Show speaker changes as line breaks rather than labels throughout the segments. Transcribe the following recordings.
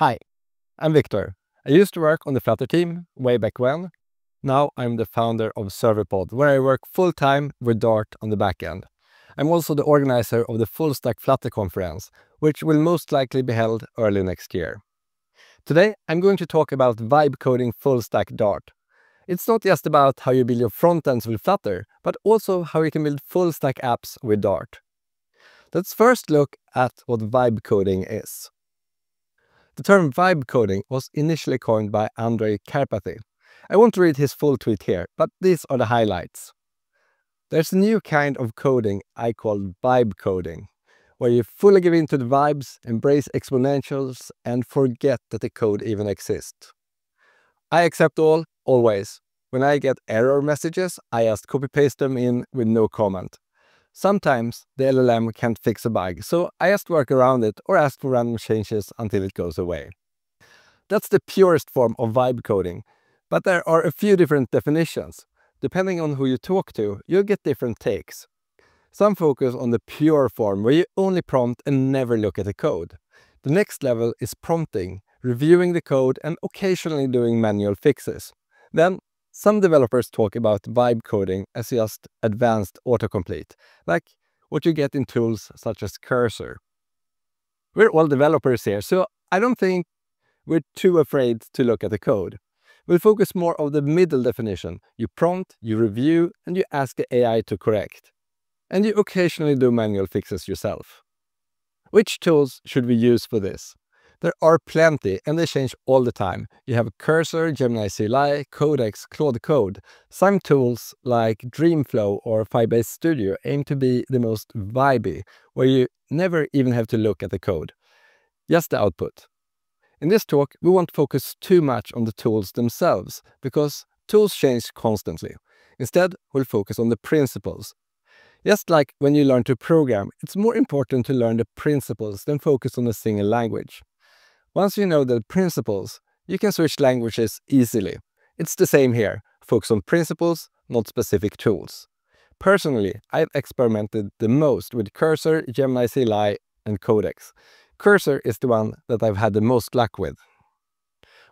Hi, I'm Viktor. I used to work on the Flutter team way back when. Now I'm the founder of Serverpod, where I work full-time with Dart on the backend. I'm also the organizer of the Full Stack Flutter conference, which will most likely be held early next year. Today, I'm going to talk about vibe coding full stack Dart. It's not just about how you build your front ends with Flutter, but also how you can build full stack apps with Dart. Let's first look at what vibe coding is. The term vibe coding was initially coined by Andrej Karpathy. I won't read his full tweet here, but these are the highlights. There's a new kind of coding I call vibe coding, where you fully give in to the vibes, embrace exponentials, and forget that the code even exists. I accept all, always. When I get error messages, I just copy-paste them in with no comment. Sometimes the LLM can't fix a bug, so I just work around it or ask for random changes until it goes away. That's the purest form of vibe coding, but there are a few different definitions. Depending on who you talk to, you'll get different takes. Some focus on the pure form, where you only prompt and never look at the code. The next level is prompting, reviewing the code and occasionally doing manual fixes. Then some developers talk about vibe coding as just advanced autocomplete, like what you get in tools such as Cursor. We're all developers here, so I don't think we're too afraid to look at the code. We'll focus more on the middle definition. You prompt, you review, and you ask the AI to correct. And you occasionally do manual fixes yourself. Which tools should we use for this? There are plenty and they change all the time. You have Cursor, Gemini CLI, Codex, Claude Code. Some tools like Dreamflow or Firebase Studio aim to be the most vibey, where you never even have to look at the code, just the output. In this talk, we won't focus too much on the tools themselves, because tools change constantly. Instead, we'll focus on the principles. Just like when you learn to program, it's more important to learn the principles than focus on a single language. Once you know the principles, you can switch languages easily. It's the same here. Focus on principles, not specific tools. Personally, I've experimented the most with Cursor, Gemini CLI, and Codex. Cursor is the one that I've had the most luck with.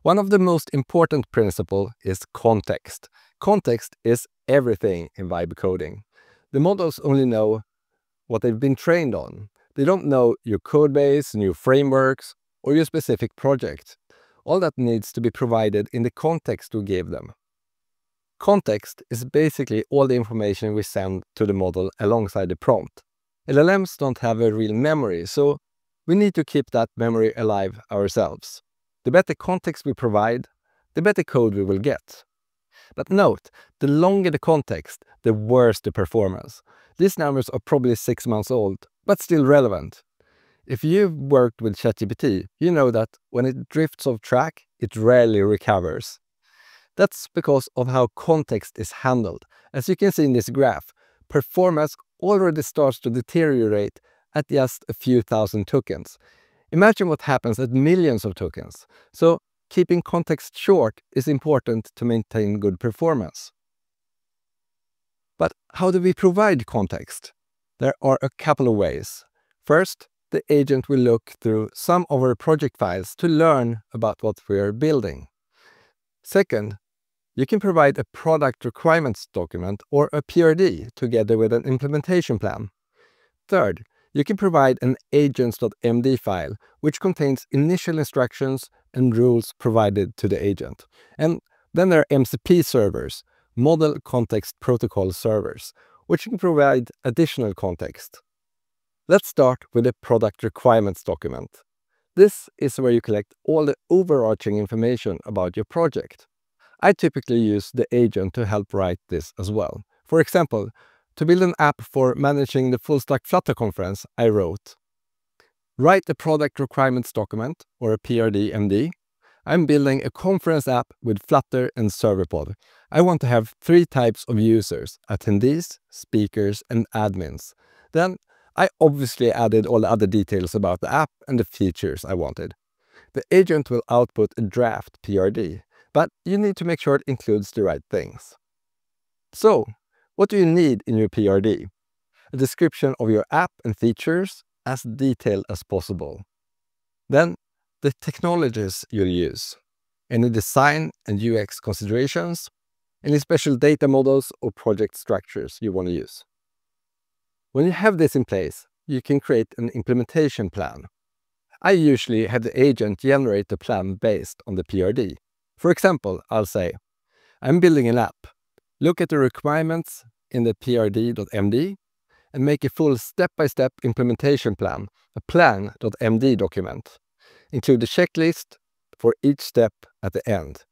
One of the most important principles is context. Context is everything in vibe coding. The models only know what they've been trained on. They don't know your codebase, new frameworks, or your specific project. All that needs to be provided in the context we give them. Context is basically all the information we send to the model alongside the prompt. LLMs don't have a real memory, so we need to keep that memory alive ourselves. The better context we provide, the better code we will get. But note, the longer the context, the worse the performance. These numbers are probably six months old, but still relevant. If you've worked with ChatGPT, you know that when it drifts off track, it rarely recovers. That's because of how context is handled. As you can see in this graph, performance already starts to deteriorate at just a few thousand tokens. Imagine what happens at millions of tokens. So keeping context short is important to maintain good performance. But how do we provide context? There are a couple of ways. First, the agent will look through some of our project files to learn about what we are building. Second, you can provide a product requirements document or a PRD together with an implementation plan. Third, you can provide an agents.md file, which contains initial instructions and rules provided to the agent. And then there are MCP servers, Model Context Protocol servers, which can provide additional context. Let's start with the product requirements document. This is where you collect all the overarching information about your project. I typically use the agent to help write this as well. For example, to build an app for managing the full stack Flutter conference, I wrote, Write the product requirements document, or a PRD MD. I'm building a conference app with Flutter and Serverpod. I want to have three types of users, attendees, speakers, and admins. Then I obviously added all the other details about the app and the features I wanted. The agent will output a draft PRD, but you need to make sure it includes the right things. So, what do you need in your PRD? A description of your app and features as detailed as possible. Then, the technologies you'll use, any design and UX considerations, any special data models or project structures you want to use. When you have this in place, you can create an implementation plan. I usually have the agent generate the plan based on the PRD. For example, I'll say, I'm building an app. Look at the requirements in the prd.md and make a full step-by-step -step implementation plan, a plan.md document. Include a checklist for each step at the end.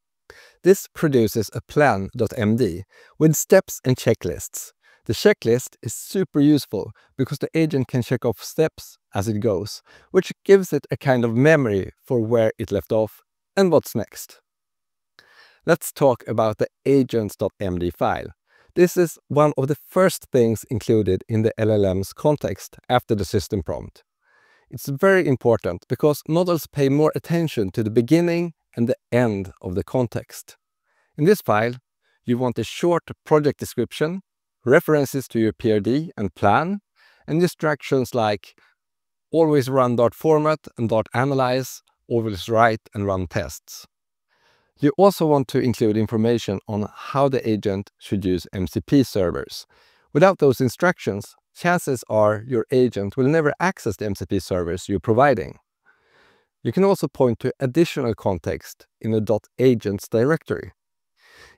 This produces a plan.md with steps and checklists. The checklist is super useful because the agent can check off steps as it goes, which gives it a kind of memory for where it left off and what's next. Let's talk about the agents.md file. This is one of the first things included in the LLM's context after the system prompt. It's very important because models pay more attention to the beginning and the end of the context. In this file, you want a short project description, references to your PRD and plan, and instructions like always run format and analyze, always write and run tests. You also want to include information on how the agent should use MCP servers. Without those instructions, chances are your agent will never access the MCP servers you're providing. You can also point to additional context in the .agents directory.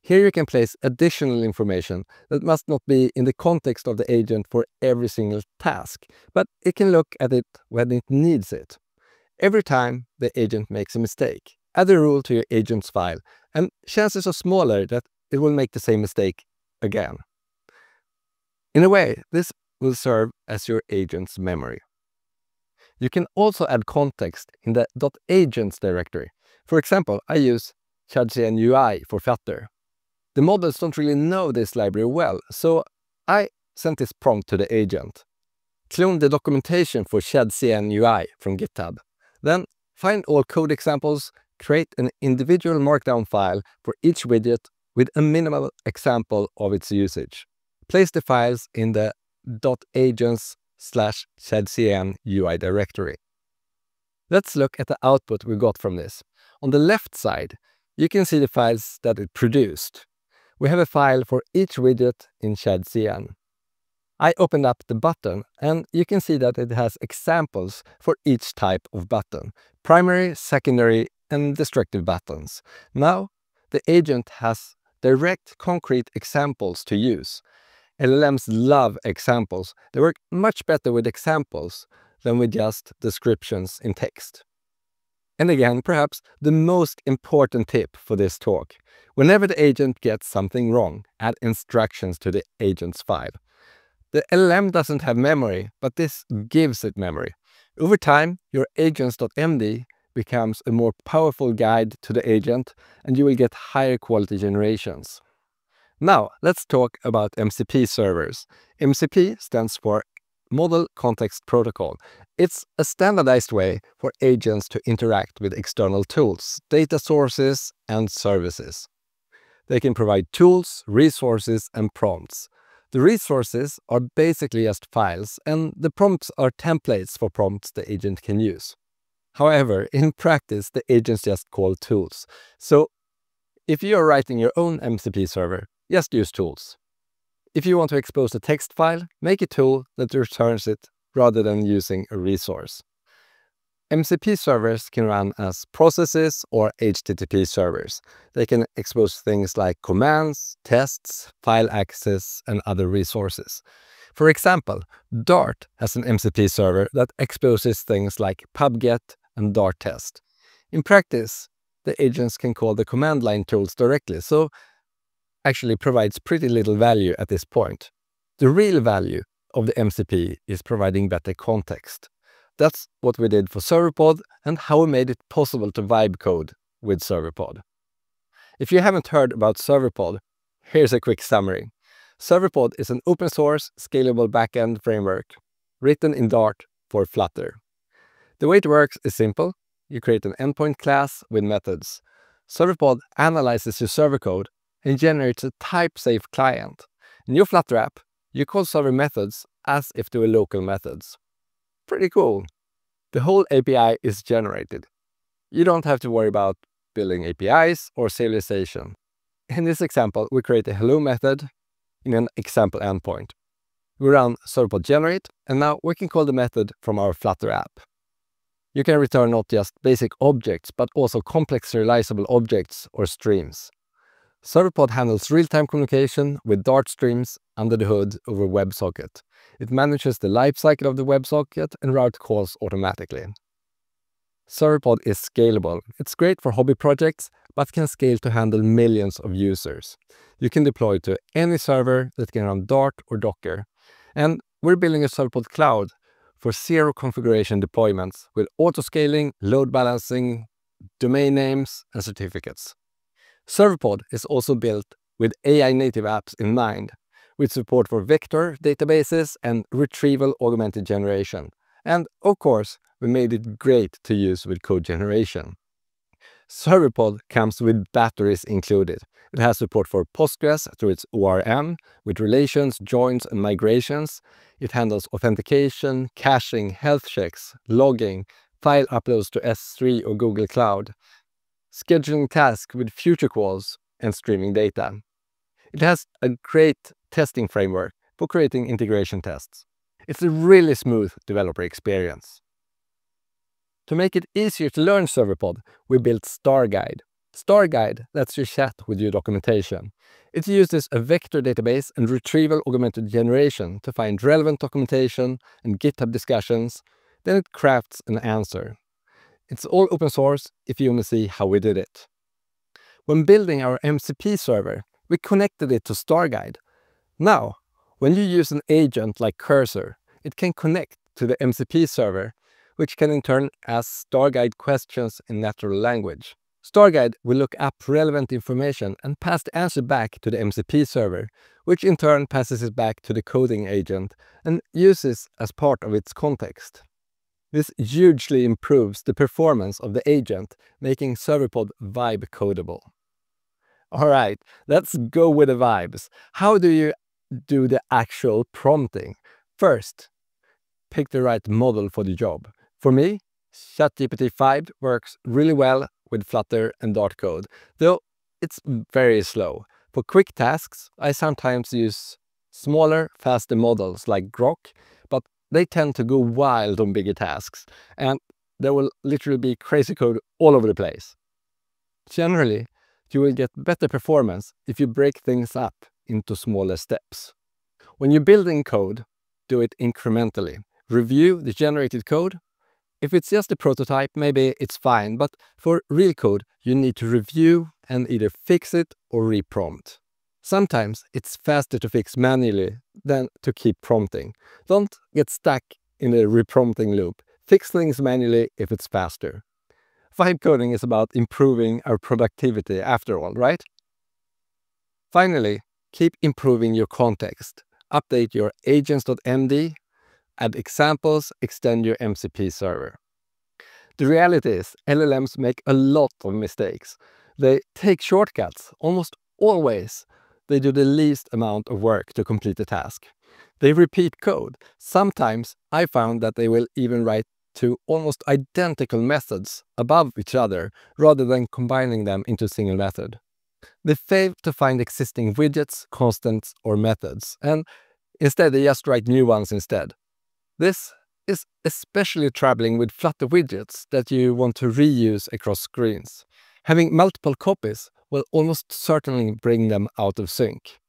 Here you can place additional information that must not be in the context of the agent for every single task, but it can look at it when it needs it. Every time the agent makes a mistake, add a rule to your agent's file, and chances are smaller that it will make the same mistake again. In a way, this will serve as your agent's memory. You can also add context in the .agents directory. For example, I use shadcn UI for Flutter. The models don't really know this library well, so I sent this prompt to the agent. Clone the documentation for shadcn UI from GitHub. Then find all code examples create an individual markdown file for each widget with a minimal example of its usage. Place the files in the .agents slash shadcn UI directory. Let's look at the output we got from this. On the left side, you can see the files that it produced. We have a file for each widget in shadcn. I opened up the button and you can see that it has examples for each type of button. Primary, secondary, and destructive buttons. Now, the agent has direct concrete examples to use. LLMs love examples. They work much better with examples than with just descriptions in text. And again, perhaps the most important tip for this talk. Whenever the agent gets something wrong, add instructions to the agent's file. The LLM doesn't have memory, but this gives it memory. Over time, your agents.md becomes a more powerful guide to the agent and you will get higher quality generations. Now, let's talk about MCP servers. MCP stands for Model Context Protocol. It's a standardized way for agents to interact with external tools, data sources, and services. They can provide tools, resources, and prompts. The resources are basically just files, and the prompts are templates for prompts the agent can use. However, in practice, the agents just call tools. So if you are writing your own MCP server, just use tools. If you want to expose a text file, make a tool that returns it rather than using a resource. MCP servers can run as processes or HTTP servers. They can expose things like commands, tests, file access, and other resources. For example, Dart has an MCP server that exposes things like pubget and Dart test. In practice, the agents can call the command line tools directly, so actually provides pretty little value at this point. The real value of the MCP is providing better context. That's what we did for Serverpod and how we made it possible to vibe code with Serverpod. If you haven't heard about Serverpod, here's a quick summary. Serverpod is an open source, scalable backend framework written in Dart for Flutter. The way it works is simple. You create an endpoint class with methods. Serverpod analyzes your server code and generates a type-safe client. In your Flutter app, you call server methods as if they were local methods. Pretty cool. The whole API is generated. You don't have to worry about building APIs or serialization. In this example, we create a hello method in an example endpoint. We run serverpod generate, and now we can call the method from our Flutter app. You can return not just basic objects, but also complex serializable objects or streams. Serverpod handles real-time communication with Dart streams under the hood over WebSocket. It manages the lifecycle of the WebSocket and routes calls automatically. Serverpod is scalable. It's great for hobby projects, but can scale to handle millions of users. You can deploy to any server that can run Dart or Docker. And we're building a Serverpod cloud for zero configuration deployments with auto-scaling, load balancing, domain names, and certificates. Serverpod is also built with AI native apps in mind, with support for vector databases and retrieval augmented generation. And of course, we made it great to use with code generation. Serverpod comes with batteries included. It has support for Postgres through its ORM, with relations, joins, and migrations. It handles authentication, caching, health checks, logging, file uploads to S3 or Google Cloud, scheduling tasks with future calls, and streaming data. It has a great testing framework for creating integration tests. It's a really smooth developer experience. To make it easier to learn Serverpod, we built StarGuide. StarGuide lets you chat with your documentation. It uses a vector database and retrieval augmented generation to find relevant documentation and GitHub discussions, then it crafts an answer. It's all open source if you want to see how we did it. When building our MCP server, we connected it to StarGuide. Now, when you use an agent like Cursor, it can connect to the MCP server which can in turn ask StarGuide questions in natural language. StarGuide will look up relevant information and pass the answer back to the MCP server, which in turn passes it back to the coding agent and uses as part of its context. This hugely improves the performance of the agent, making Serverpod vibe codable. Alright, let's go with the vibes. How do you do the actual prompting? First, pick the right model for the job. For me, ChatGPT 5 works really well with Flutter and Dart code, though it's very slow. For quick tasks, I sometimes use smaller, faster models like Grok, they tend to go wild on bigger tasks, and there will literally be crazy code all over the place. Generally, you will get better performance if you break things up into smaller steps. When you're building code, do it incrementally. Review the generated code if it's just a prototype, maybe it's fine, but for real code, you need to review and either fix it or reprompt. Sometimes it's faster to fix manually than to keep prompting. Don't get stuck in a reprompting loop. Fix things manually if it's faster. Vibe coding is about improving our productivity after all, right? Finally, keep improving your context. Update your agents.md add examples, extend your MCP server. The reality is LLMs make a lot of mistakes. They take shortcuts, almost always. They do the least amount of work to complete a task. They repeat code. Sometimes I found that they will even write two almost identical methods above each other rather than combining them into a single method. They fail to find existing widgets, constants, or methods, and instead they just write new ones instead. This is especially troubling with Flutter widgets that you want to reuse across screens. Having multiple copies will almost certainly bring them out of sync.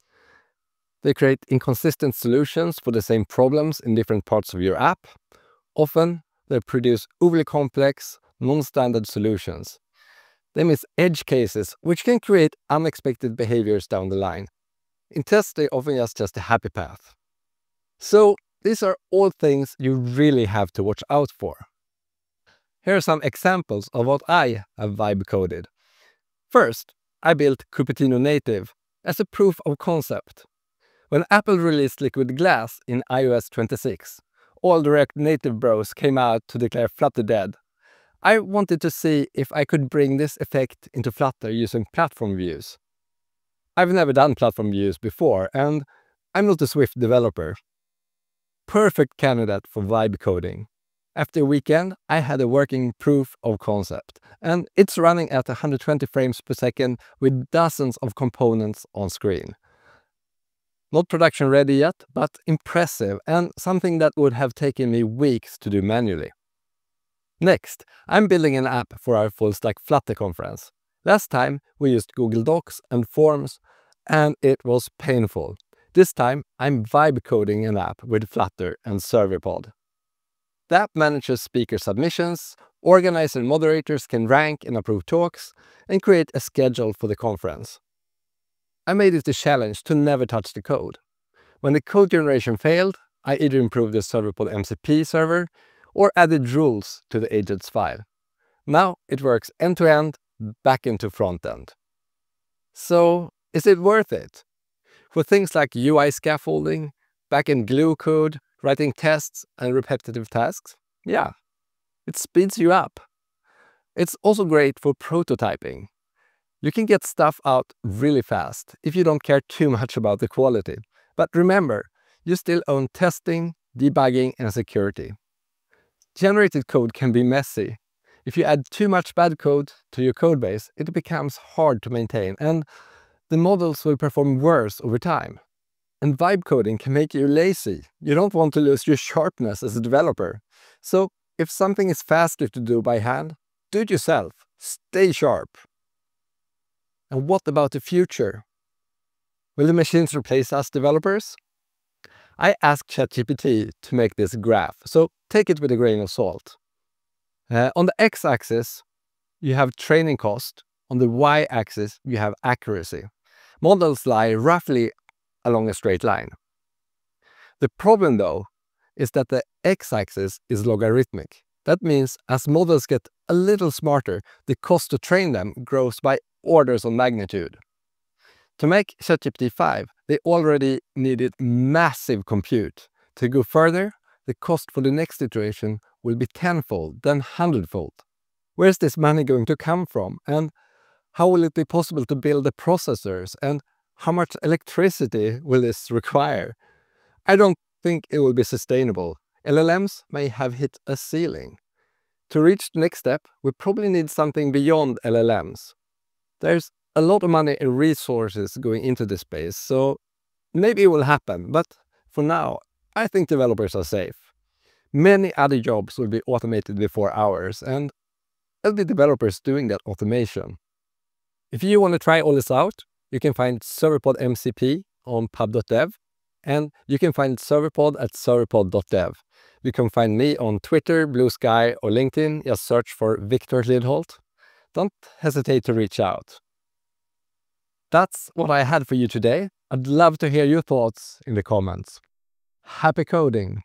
They create inconsistent solutions for the same problems in different parts of your app. Often, they produce overly complex, non-standard solutions. They miss edge cases, which can create unexpected behaviors down the line. In tests, they often just just a happy path. So these are all things you really have to watch out for. Here are some examples of what I have vibe coded. First, I built Cupertino Native as a proof of concept. When Apple released Liquid Glass in iOS 26, all the React Native bros came out to declare Flutter dead. I wanted to see if I could bring this effect into Flutter using platform views. I've never done platform views before, and I'm not a Swift developer, perfect candidate for vibe coding. After a weekend, I had a working proof of concept, and it's running at 120 frames per second with dozens of components on screen. Not production ready yet, but impressive and something that would have taken me weeks to do manually. Next, I'm building an app for our full stack Flutter conference. Last time we used Google Docs and Forms, and it was painful. This time I'm vibe coding an app with Flutter and ServerPod. The app manages speaker submissions, organizer and moderators can rank and approve talks, and create a schedule for the conference. I made it a challenge to never touch the code. When the code generation failed, I either improved the ServerPod MCP server or added rules to the agents file. Now it works end-to-end, -end, back into front-end. So, is it worth it? For things like UI scaffolding, backend glue code, writing tests and repetitive tasks? Yeah, it speeds you up. It's also great for prototyping. You can get stuff out really fast if you don't care too much about the quality. But remember, you still own testing, debugging and security. Generated code can be messy. If you add too much bad code to your codebase, it becomes hard to maintain and the models will perform worse over time. And vibe coding can make you lazy. You don't want to lose your sharpness as a developer. So if something is faster to do by hand, do it yourself. Stay sharp. And what about the future? Will the machines replace us developers? I asked ChatGPT to make this graph, so take it with a grain of salt. Uh, on the x-axis, you have training cost. On the y-axis, you have accuracy. Models lie roughly along a straight line. The problem though is that the x-axis is logarithmic. That means as models get a little smarter, the cost to train them grows by orders of magnitude. To make ChatGPT 5, they already needed massive compute. To go further, the cost for the next iteration will be tenfold, then hundredfold. Where is this money going to come from? And how will it be possible to build the processors? And how much electricity will this require? I don't think it will be sustainable. LLMs may have hit a ceiling. To reach the next step, we probably need something beyond LLMs. There's a lot of money and resources going into this space, so maybe it will happen, but for now, I think developers are safe. Many other jobs will be automated before ours, and there'll be developers doing that automation. If you want to try all this out, you can find Serverpod MCP on pub.dev and you can find Serverpod at serverpod.dev. You can find me on Twitter, Blue Sky or LinkedIn. Just search for Viktor Lidholt. Don't hesitate to reach out. That's what I had for you today. I'd love to hear your thoughts in the comments. Happy coding!